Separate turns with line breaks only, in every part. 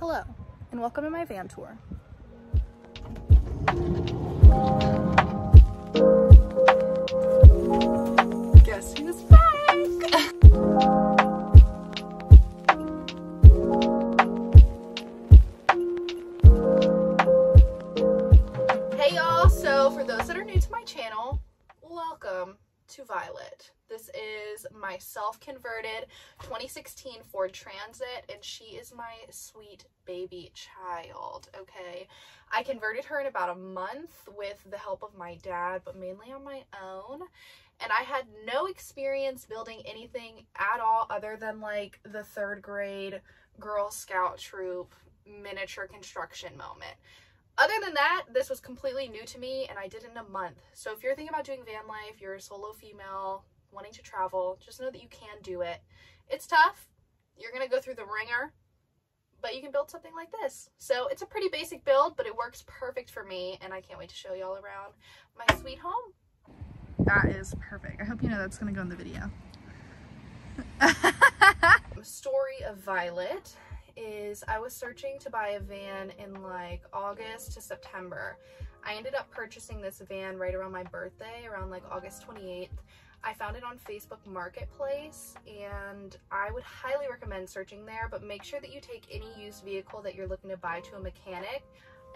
Hello, and welcome to my van tour. Guess who's back? to Violet. This is my self-converted 2016 Ford Transit and she is my sweet baby child, okay? I converted her in about a month with the help of my dad, but mainly on my own. And I had no experience building anything at all other than like the third grade Girl Scout troop miniature construction moment other than that, this was completely new to me and I did it in a month. So if you're thinking about doing van life, you're a solo female wanting to travel, just know that you can do it. It's tough. You're going to go through the ringer, but you can build something like this. So it's a pretty basic build, but it works perfect for me and I can't wait to show y'all around my sweet home. That is perfect. I hope you know that's going to go in the video. Story of Violet is I was searching to buy a van in like August to September. I ended up purchasing this van right around my birthday, around like August 28th. I found it on Facebook Marketplace and I would highly recommend searching there, but make sure that you take any used vehicle that you're looking to buy to a mechanic.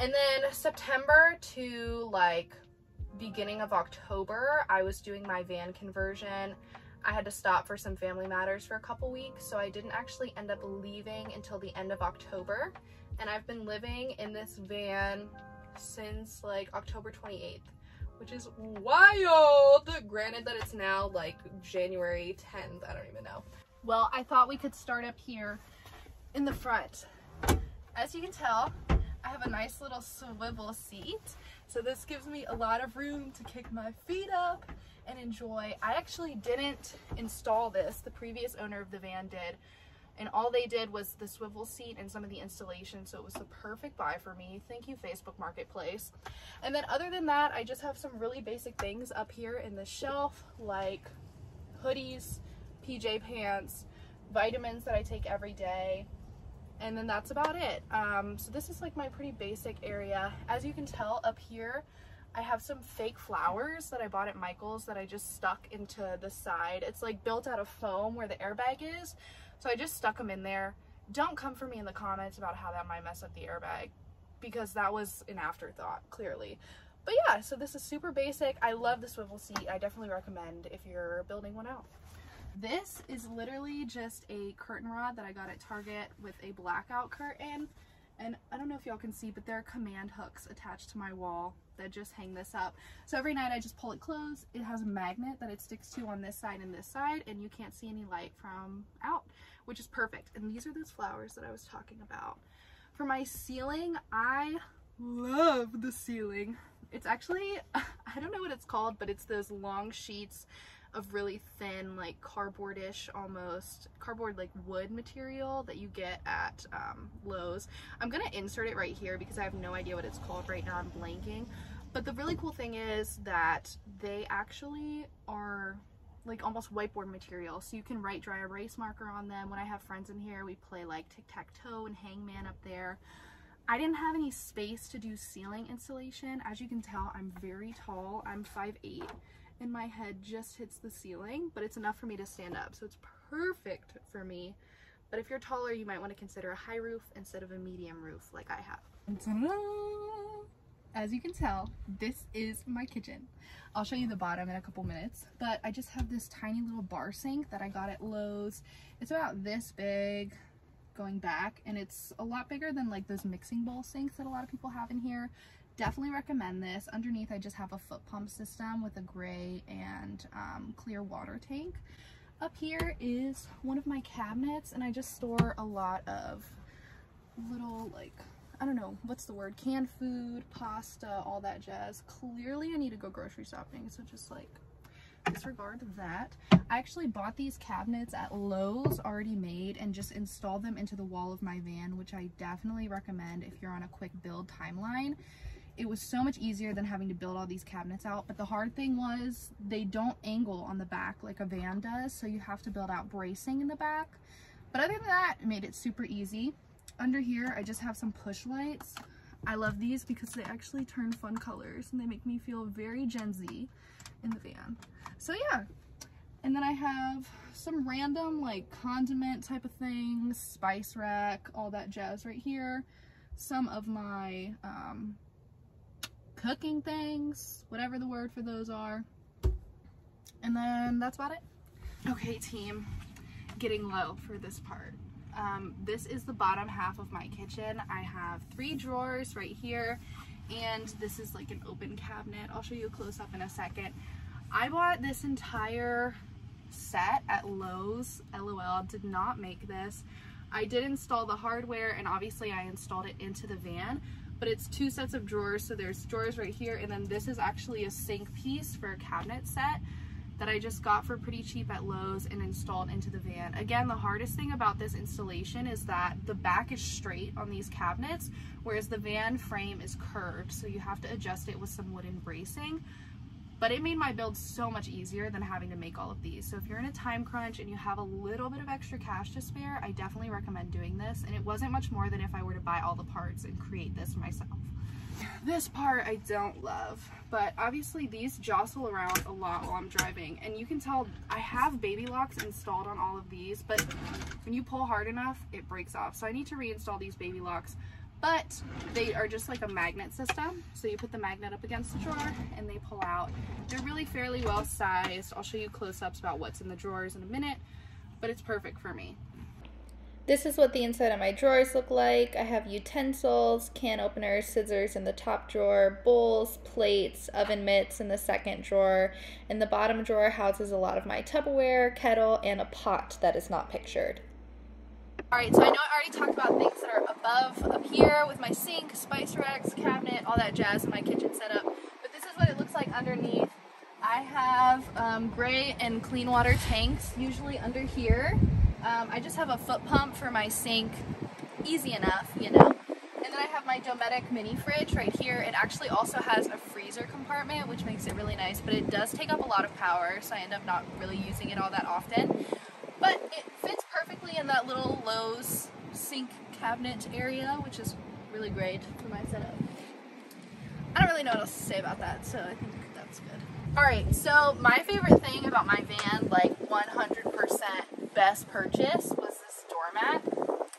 And then September to like beginning of October, I was doing my van conversion. I had to stop for some family matters for a couple weeks, so I didn't actually end up leaving until the end of October. And I've been living in this van since like October 28th, which is wild. Granted that it's now like January 10th, I don't even know. Well, I thought we could start up here in the front. As you can tell, I have a nice little swivel seat. So this gives me a lot of room to kick my feet up and enjoy. I actually didn't install this. The previous owner of the van did. And all they did was the swivel seat and some of the installation. So it was the perfect buy for me. Thank you, Facebook Marketplace. And then other than that, I just have some really basic things up here in the shelf, like hoodies, PJ pants, vitamins that I take every day, and then that's about it. Um, so this is like my pretty basic area. As you can tell up here, I have some fake flowers that I bought at Michael's that I just stuck into the side. It's like built out of foam where the airbag is. So I just stuck them in there. Don't come for me in the comments about how that might mess up the airbag because that was an afterthought, clearly. But yeah, so this is super basic. I love the swivel seat. I definitely recommend if you're building one out. This is literally just a curtain rod that I got at Target with a blackout curtain. And I don't know if y'all can see, but there are command hooks attached to my wall that just hang this up. So every night I just pull it closed. It has a magnet that it sticks to on this side and this side, and you can't see any light from out, which is perfect. And these are those flowers that I was talking about. For my ceiling, I love the ceiling. It's actually, I don't know what it's called, but it's those long sheets of really thin like cardboardish almost cardboard like wood material that you get at um, Lowe's. I'm gonna insert it right here because I have no idea what it's called right now. I'm blanking. But the really cool thing is that they actually are like almost whiteboard material. So you can write dry erase marker on them. When I have friends in here we play like tic-tac-toe and hangman up there. I didn't have any space to do ceiling installation. As you can tell I'm very tall. I'm 5'8 and my head just hits the ceiling, but it's enough for me to stand up. So it's perfect for me. But if you're taller, you might want to consider a high roof instead of a medium roof like I have. As you can tell, this is my kitchen. I'll show you the bottom in a couple minutes, but I just have this tiny little bar sink that I got at Lowe's. It's about this big going back and it's a lot bigger than like those mixing bowl sinks that a lot of people have in here definitely recommend this. Underneath I just have a foot pump system with a gray and um, clear water tank. Up here is one of my cabinets and I just store a lot of little like, I don't know, what's the word, canned food, pasta, all that jazz. Clearly I need to go grocery shopping so just like disregard that. I actually bought these cabinets at Lowe's already made and just installed them into the wall of my van, which I definitely recommend if you're on a quick build timeline it was so much easier than having to build all these cabinets out. But the hard thing was they don't angle on the back like a van does. So you have to build out bracing in the back. But other than that, it made it super easy. under here, I just have some push lights. I love these because they actually turn fun colors and they make me feel very Gen Z in the van. So yeah. And then I have some random like condiment type of things, spice rack, all that jazz right here. Some of my um, cooking things, whatever the word for those are. And then that's about it. Okay team, getting low for this part. Um, this is the bottom half of my kitchen. I have three drawers right here and this is like an open cabinet. I'll show you a close up in a second. I bought this entire set at Lowe's. LOL did not make this. I did install the hardware and obviously I installed it into the van, but it's two sets of drawers. So there's drawers right here and then this is actually a sink piece for a cabinet set that I just got for pretty cheap at Lowe's and installed into the van. Again, the hardest thing about this installation is that the back is straight on these cabinets, whereas the van frame is curved, so you have to adjust it with some wooden bracing. But it made my build so much easier than having to make all of these. So if you're in a time crunch and you have a little bit of extra cash to spare, I definitely recommend doing this. And it wasn't much more than if I were to buy all the parts and create this myself. This part I don't love, but obviously these jostle around a lot while I'm driving. And you can tell I have baby locks installed on all of these, but when you pull hard enough, it breaks off. So I need to reinstall these baby locks, but they are just like a magnet system. So you put the magnet up against the drawer and they pull out. They're really fairly well sized. I'll show you close-ups about what's in the drawers in a minute, but it's perfect for me.
This is what the inside of my drawers look like. I have utensils, can openers, scissors in the top drawer, bowls, plates, oven mitts in the second drawer, and the bottom drawer houses a lot of my Tupperware, kettle, and a pot that is not pictured.
Alright, so I know I already talked about things that are above up here with my sink, spice racks, cabinet, all that jazz in my kitchen setup, but this is what it looks like underneath. I have um, gray and clean water tanks usually under here. Um, I just have a foot pump for my sink, easy enough, you know. And then I have my Dometic mini fridge right here. It actually also has a freezer compartment, which makes it really nice, but it does take up a lot of power, so I end up not really using it all that often. But it fits in that little Lowe's sink cabinet area, which is really great for my setup. I don't really know what else to say about that, so I think that's good. Alright, so my favorite thing about my van, like 100% best purchase, was this doormat.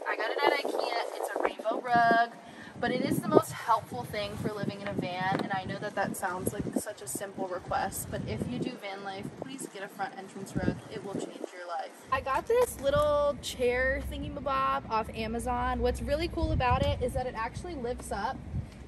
I got it at Ikea. It's a rainbow rug, but it is the most helpful thing for living in a van, and I know that that sounds like such a simple request, but if you do van life, please get a front entrance rug. It will change your life. I got this little chair thingy mabob off Amazon. What's really cool about it is that it actually lifts up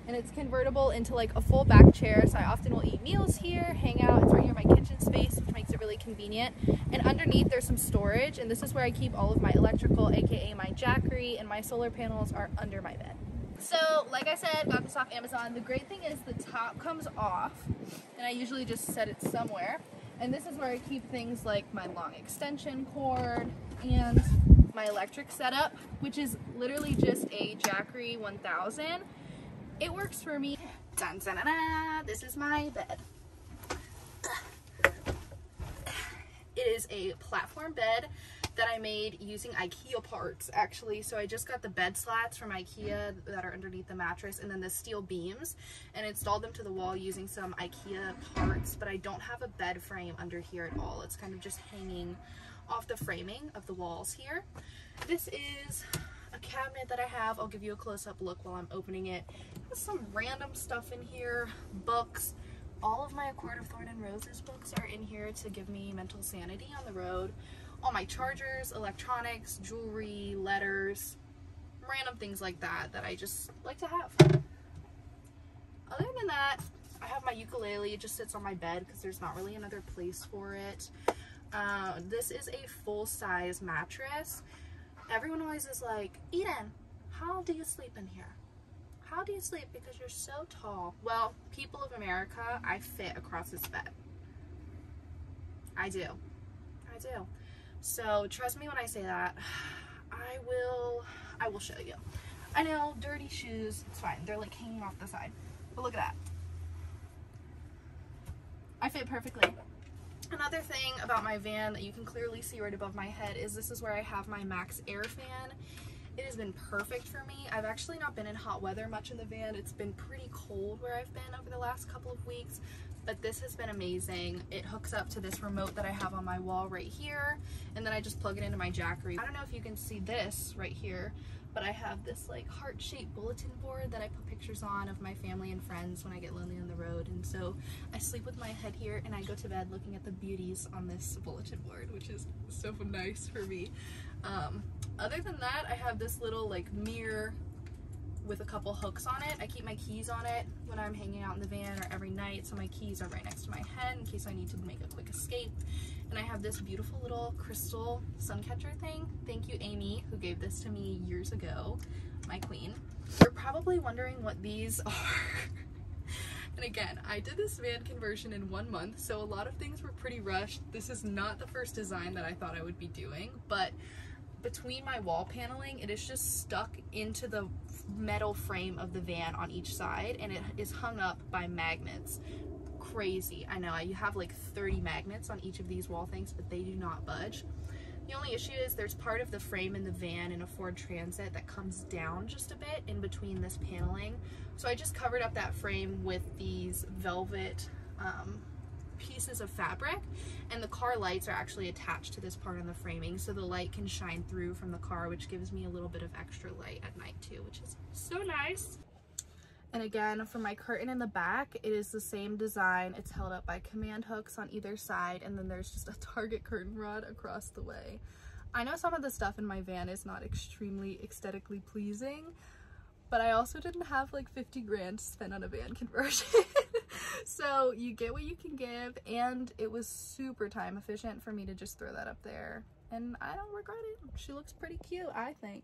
and it's convertible into like a full back chair so I often will eat meals here, hang out, it's right here in my kitchen space which makes it really convenient and underneath there's some storage and this is where I keep all of my electrical aka my Jackery and my solar panels are under my bed. So like I said, got this off Amazon. The great thing is the top comes off and I usually just set it somewhere and this is where I keep things like my long extension cord and my electric setup which is literally just a Jackery 1000 it works for me. Dun, dun, dun, dun. This is my bed. It is a platform bed that I made using Ikea parts actually. So I just got the bed slats from Ikea that are underneath the mattress and then the steel beams and installed them to the wall using some Ikea parts, but I don't have a bed frame under here at all. It's kind of just hanging off the framing of the walls here. This is a cabinet that I have. I'll give you a close-up look while I'm opening it. There's some random stuff in here, books. All of my A Court of Thorn and Roses books are in here to give me mental sanity on the road. All my chargers, electronics, jewelry, letters, random things like that that I just like to have. Other than that, I have my ukulele. It just sits on my bed because there's not really another place for it. Uh, this is a full-size mattress everyone always is like, Eden, how do you sleep in here? How do you sleep? Because you're so tall. Well, people of America, I fit across this bed. I do. I do. So trust me when I say that. I will, I will show you. I know, dirty shoes, it's fine. They're like hanging off the side. But look at that. I fit perfectly. Another thing about my van that you can clearly see right above my head is this is where I have my Maxxair fan. it has been perfect for me. I've actually not been in hot weather much in the van. It's been pretty cold where I've been over the last couple of weeks, but this has been amazing. It hooks up to this remote that I have on my wall right here, and then I just plug it into my Jackery. I don't know if you can see this right here, but I have this like heart-shaped bulletin board that I put pictures on of my family and friends when I get lonely on the road. And so I sleep with my head here and I go to bed looking at the beauties on this bulletin board, which is so nice for me. Um, other than that, I have this little like mirror with a couple hooks on it. I keep my keys on it when I'm hanging out in the van or every night, so my keys are right next to my head in case I need to make a quick escape. And I have this beautiful little crystal sun catcher thing. Thank you, Amy, who gave this to me years ago, my queen. You're probably wondering what these are. and again, I did this van conversion in one month, so a lot of things were pretty rushed. This is not the first design that I thought I would be doing, but between my wall paneling, it is just stuck into the metal frame of the van on each side and it is hung up by magnets. Crazy. I know you have like 30 magnets on each of these wall things, but they do not budge. The only issue is there's part of the frame in the van in a Ford Transit that comes down just a bit in between this paneling. So I just covered up that frame with these velvet um, pieces of fabric and the car lights are actually attached to this part on the framing so the light can shine through from the car which gives me a little bit of extra light at night too which is so nice. And again for my curtain in the back it is the same design. It's held up by command hooks on either side and then there's just a target curtain rod across the way. I know some of the stuff in my van is not extremely aesthetically pleasing but I also didn't have like 50 grand to spend on a van conversion. so you get what you can give and it was super time efficient for me to just throw that up there and I don't regret it. She looks pretty cute, I think.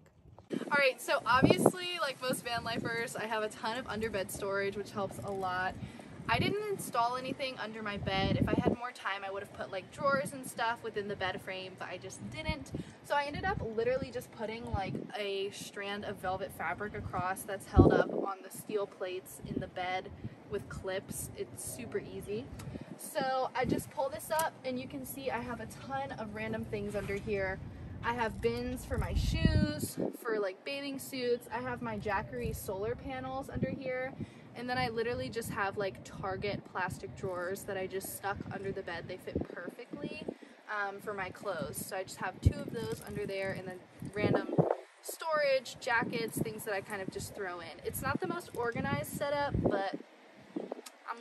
All right, so obviously, like most van lifers, I have a ton of underbed storage, which helps a lot. I didn't install anything under my bed. If I had more time, I would have put like drawers and stuff within the bed frame, but I just didn't. So I ended up literally just putting like a strand of velvet fabric across that's held up on the steel plates in the bed with clips. It's super easy. So I just pull this up and you can see I have a ton of random things under here. I have bins for my shoes, for like bathing suits. I have my Jackery solar panels under here. And then I literally just have like Target plastic drawers that I just stuck under the bed. They fit perfectly um, for my clothes. So I just have two of those under there and then random storage, jackets, things that I kind of just throw in. It's not the most organized setup, but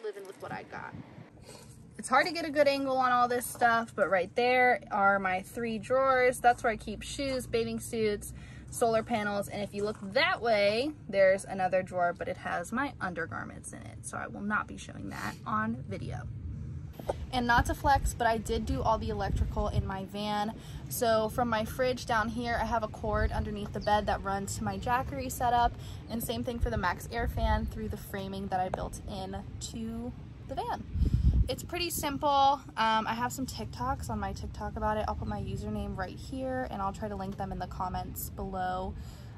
living with what I got. It's hard to get a good angle on all this stuff, but right there are my three drawers. That's where I keep shoes, bathing suits, solar panels, and if you look that way, there's another drawer, but it has my undergarments in it, so I will not be showing that on video. And not to flex, but I did do all the electrical in my van. So from my fridge down here, I have a cord underneath the bed that runs to my Jackery setup. And same thing for the Maxxair fan through the framing that I built in to the van. It's pretty simple. Um, I have some TikToks on my TikTok about it. I'll put my username right here and I'll try to link them in the comments below.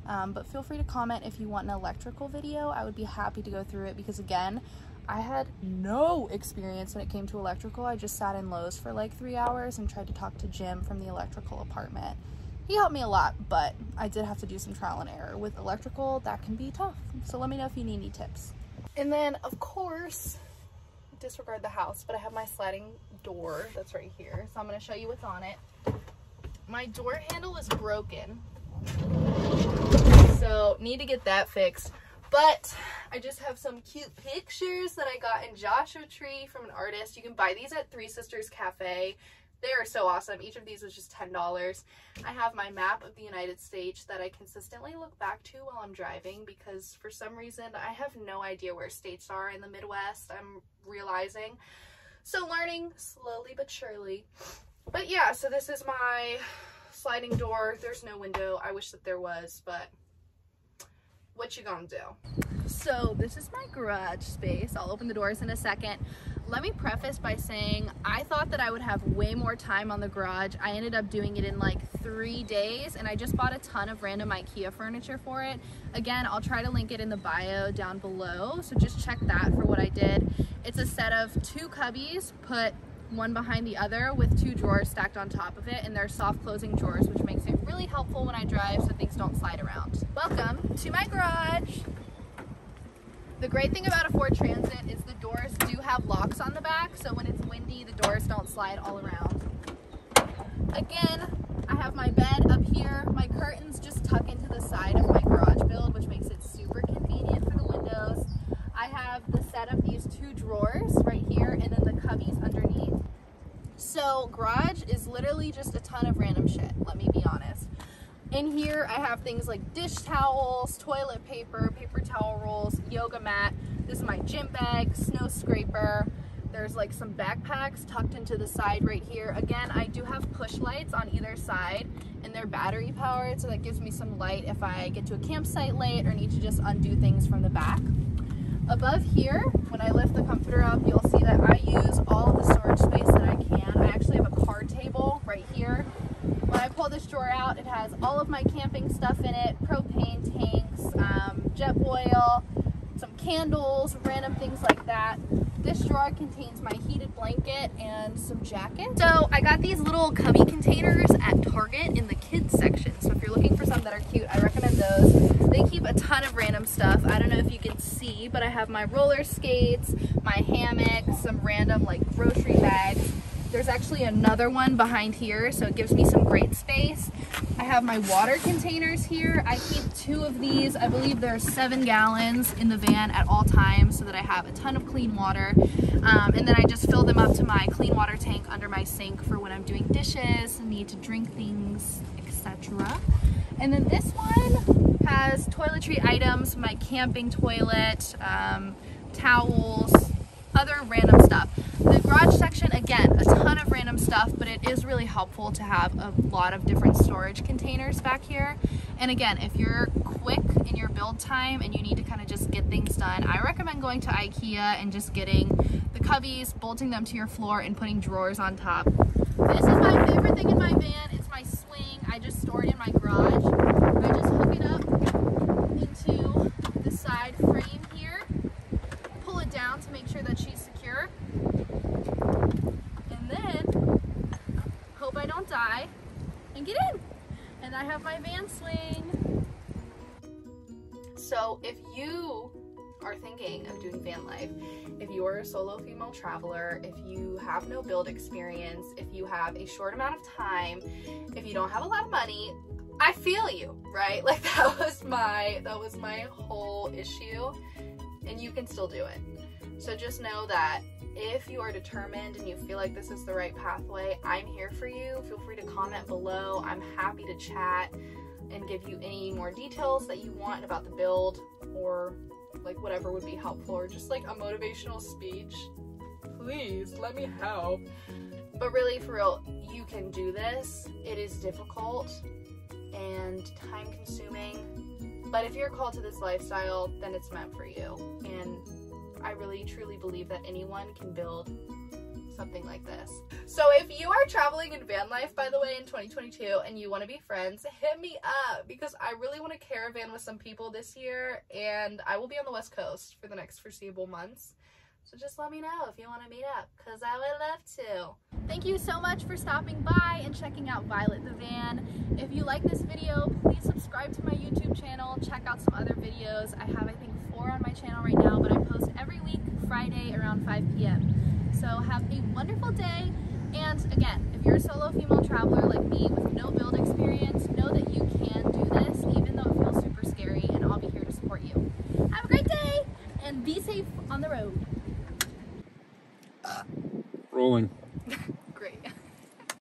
Um, but feel free to comment if you want an electrical video. I would be happy to go through it because again, I had no experience when it came to electrical. I just sat in Lowe's for like three hours and tried to talk to Jim from the electrical apartment. He helped me a lot, but I did have to do some trial and error. With electrical, that can be tough. So let me know if you need any tips. And then, of course, disregard the house, but I have my sliding door that's right here. So I'm going to show you what's on it. My door handle is broken. So need to get that fixed. But I just have some cute pictures that I got in Joshua Tree from an artist. You can buy these at Three Sisters Cafe. They are so awesome. Each of these was just $10. I have my map of the United States that I consistently look back to while I'm driving because for some reason I have no idea where states are in the Midwest. I'm realizing. So learning slowly but surely. But yeah, so this is my sliding door. There's no window. I wish that there was, but what you gonna do? So this is my garage space. I'll open the doors in a second. Let me preface by saying I thought that I would have way more time on the garage. I ended up doing it in like three days and I just bought a ton of random Ikea furniture for it. Again, I'll try to link it in the bio down below. So just check that for what I did. It's a set of two cubbies put one behind the other with two drawers stacked on top of it and they're soft closing drawers which makes it really helpful when I drive so things don't slide around. Welcome to my garage. The great thing about a Ford Transit is the doors do have locks on the back so when it's windy the doors don't slide all around. Again, I have my bed up here. My curtains just tuck into the side of my garage build which makes it super convenient for the windows. I have the set of these two drawers right here and then the cubbies underneath. So garage is literally just a ton of random shit, let me be honest. In here I have things like dish towels, toilet paper, paper towel rolls, yoga mat. This is my gym bag, snow scraper. There's like some backpacks tucked into the side right here. Again, I do have push lights on either side and they're battery powered so that gives me some light if I get to a campsite late or need to just undo things from the back. Above here, when I lift the comforter up, you'll see that I use all of the storage space that I can. I actually have a card table right here. When I pull this drawer out, it has all of my camping stuff in it, propane tanks, um, Jetboil, some candles, random things like that. This drawer contains my heated blanket and some jackets. So I got these little cubby containers at Target in the kids section. So if you're looking for some that are cute, I recommend those. They keep a ton of random stuff. I don't know if you can see, but I have my roller skates, my hammock, some random like grocery bags. There's actually another one behind here, so it gives me some great space. I have my water containers here. I keep two of these. I believe there are seven gallons in the van at all times so that I have a ton of clean water. Um, and then I just fill them up to my clean water tank under my sink for when I'm doing dishes, and need to drink things, etc. And then this one has toiletry items, my camping toilet, um, towels, other random stuff. The garage section, again, a ton of random stuff, but it is really helpful to have a lot of different storage containers back here. And again, if you're quick in your build time and you need to kind of just get things done, I recommend going to Ikea and just getting the cubbies, bolting them to your floor, and putting drawers on top. This is my favorite thing in my van. It's my swing. I just store it in my garage. I just hook it up into the side frame here, pull it down to make sure that she's secure, and then hope I don't die and get in. And I have my van swing. So if you are thinking of doing van life, if you are a solo female traveler, if you have no build experience, if you have a short amount of time, if you don't have a lot of money, I feel you, right? Like that was my that was my whole issue and you can still do it. So just know that if you are determined and you feel like this is the right pathway, I'm here for you. Feel free to comment below. I'm happy to chat and give you any more details that you want about the build or like whatever would be helpful or just like a motivational speech. Please let me help. But really, for real, you can do this. It is difficult and time consuming. But if you're called to this lifestyle, then it's meant for you. And I really truly believe that anyone can build something like this. So if you are traveling in van life, by the way, in 2022 and you want to be friends, hit me up because I really want to caravan with some people this year and I will be on the West Coast for the next foreseeable months. So just let me know if you want to meet up because I would love to. Thank you so much for stopping by and checking out Violet the Van. If you like this video, please subscribe to my YouTube channel. Check out some other videos. I have, I think, four on my channel right now, but I post every week, Friday around 5 p.m. So have a wonderful day. And again, if you're a solo female traveler like me with no build experience, know that you can do this even though it feels super scary and I'll be here to support you. Have a great day and be safe on the road.
Rolling.